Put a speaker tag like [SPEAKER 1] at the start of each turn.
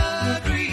[SPEAKER 1] agree.